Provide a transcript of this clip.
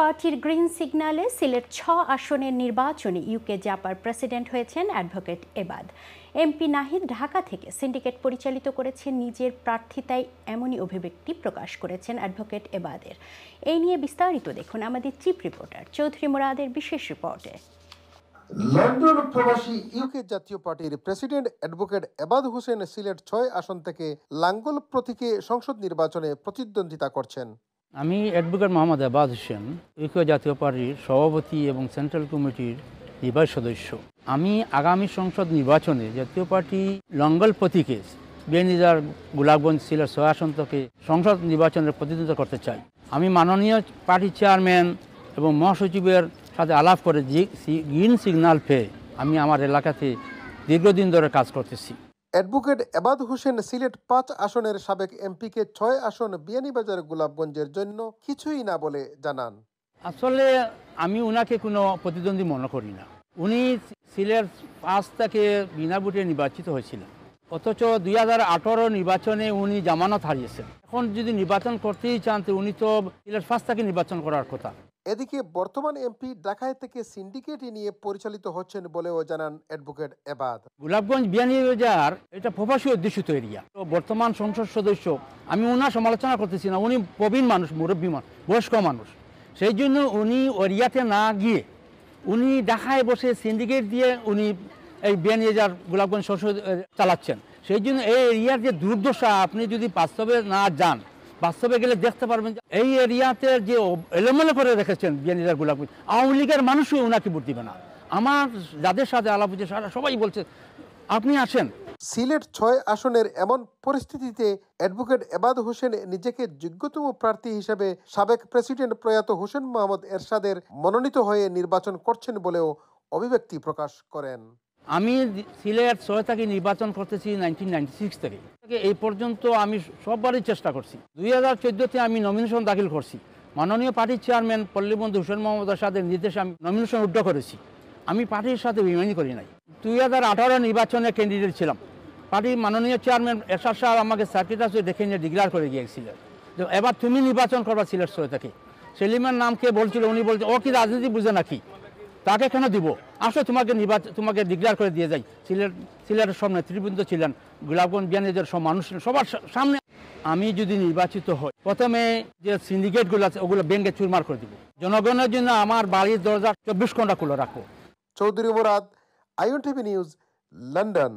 পার্টির গ্রিন সিগন্যালে সিলেট ছ আসনের নির্বাচনে ইউকে জাপার প্রেসিডেন্ট হয়েছেন অ্যাডভোকেট এবাদ। এমপি নাহিদ ঢাকা থেকে সিন্ডিকেট পরিচালিত করেছেন নিজের প্রার্থিতায় এমনই অভিব্যক্তি প্রকাশ করেছেন অ্যাডভোকেট এবাদের। এই নিয়ে বিস্তারিত দেখুন আমাদের চিফ রিপোর্টার চৌধুরী মোরাদের বিশেষ রিপোর্টে। লন্ডন প্রবাসী ইউকে জাতীয় পার্টির প্রেসিডেন্ট অ্যাডভোকেট এবাদ হোসেন সিলেট ছয় আসন থেকে লাঙ্গল প্রতীকে সংসদ নির্বাচনে প্রতিদ্বন্দ্বিতা করছেন। আমি অ্যাডভোকেট মোহাম্মদ আবাদ হোসেন ঐক্য জাতীয় পার্টির সভাপতি এবং সেন্ট্রাল কমিটির নির্বাহী সদস্য। আমি আগামী সংসদ নির্বাচনে জাতীয় পার্টি লঙ্গল প্রতীকে বিএনজার গোলাপগঞ্জ সিলেট ছয় আসন থেকে সংসদ নির্বাচনের প্রতিদ্বন্দ্বিতা করতে চাই। আমি মাননীয় পার্টি চেয়ারম্যান এবং মহাসচিবের সাথে আলাপ করে গ্রিন সিগন্যাল পেয়ে আমি আমার এলাকাতে দীর্ঘদিন ধরে কাজ করতেছি। অ্যাডভোকেট এবাদ হোসেন সিলেট পাঁচ আসনের সাবেক এমপিকে ছয় আসন বিয়ানীবাজার গোলাপগঞ্জের জন্য কিছুই না বলে জানান। আসলে আমি ওনাকে কোনো প্রতিদ্বন্দ্বী মনে করি না। উনি সিলেট পাঁচ থেকে বিনা ভোটে নির্বাচিত হয়েছিলেন। অথচ দুই হাজার আঠারো নির্বাচনে উনি জামানত হারিয়েছেন। এখন যদি নির্বাচন করতেই চান উনি তো সিলেট পাঁচ থেকে নির্বাচন করার কথা। এদিকে বর্তমান এমপি ঢাকায় থেকে সিন্ডিকেট নিয়ে পরিচালিত হচ্ছেন বলেও জানান অ্যাডভোকেট এবাদ। গোলাপগঞ্জ বিয়ানীবাজার এটা প্রবাসী অধ্যুষিত এরিয়া তো বর্তমান সংসদ সদস্য, আমি ওনার সমালোচনা করতেছি না, উনি প্রবীণ মানুষ, মুরব্বী মানুষ, বয়স্ক মানুষ। সেই জন্য উনি ওরিয়াতে না গিয়ে, উনি ঢাকায় বসে সিন্ডিকেট দিয়ে উনি এই বিয়ানীবাজার গোলাপগঞ্জ সংসদ চালাচ্ছেন। সেই জন্য এই এরিয়ার যে দুর্দশা, আপনি যদি বাস্তবে না যান বাস্তবে গেলে দেখতে পারবেন এই এরিয়াতে যে এলোমেলো করে রেখেছেন বিয়ানীবাজার গোলাপগঞ্জ আওয়ামী লীগের মানুষও ওনাকে ভোট দিবে না। আমার, যাদের সাথে আলাপ হচ্ছে সবাই বলছে, আপনি আসেন। সিলেট ছয় আসনের এমন পরিস্থিতিতে অ্যাডভোকেট এবাদ হোসেন নিজেকে যোগ্যতম প্রার্থী হিসেবে সাবেক প্রেসিডেন্ট প্রয়াত হোসেন মোহাম্মদ এরশাদের মনোনীত হয়ে নির্বাচন করছেন বলেও অভিব্যক্তি প্রকাশ করেন। আমি সিলেট ছয় থেকে নির্বাচন করতেছি নাইনটিন নাইনটি সিক্স থেকে এই পর্যন্ত আমি সববারই চেষ্টা করছি। দুই হাজার চোদ্দোতে আমি নমিনেশন দাখিল করছি। মাননীয় পার্টির চেয়ারম্যান পল্লীবন্ধু হোসেন মোহাম্মদ আসাদের নির্দেশে আমি নমিনেশন উদ্ধ করেছি। আমি পার্টির সাথে বিমানি করি নাই। দুই হাজার আঠারো নির্বাচনে ক্যান্ডিডেট ছিলাম। পার্টির মাননীয় চেয়ারম্যান এরশাদ সাহেব আমাকে সার্কিটাস দেখে নিয়ে ডিক্লেয়ার করে গিয়েছিলেন। যে এবার তুমি নির্বাচন করবা সিলেট থেকে সেলিমের নামকে বলছিল, উনি বলছে, ও কি রাজনীতি বুঝে নাকি? তাকে কেন দিব? আসলে তোমাকে নির্বাচন তোমাকে ডিক্লেয়ার করে দিয়ে যাই। সিলেট, সিলেটের সামনে নেতৃবৃন্দ ছিলেন, গোলাপগঞ্জ বিয়ানীদের সব মানুষ সবার সামনে। আমি যদি নির্বাচিত হই, প্রথমে যে সিন্ডিকেটগুলো আছে, ওগুলো ব্যাংকে চুরমার করে দিব। জনগণের জন্য আমার বাড়ির দরজা চব্বিশ ঘণ্টা খুলে রাখো। চৌধুরী মোরাদ আইন টিভি নিউজ, লন্ডন।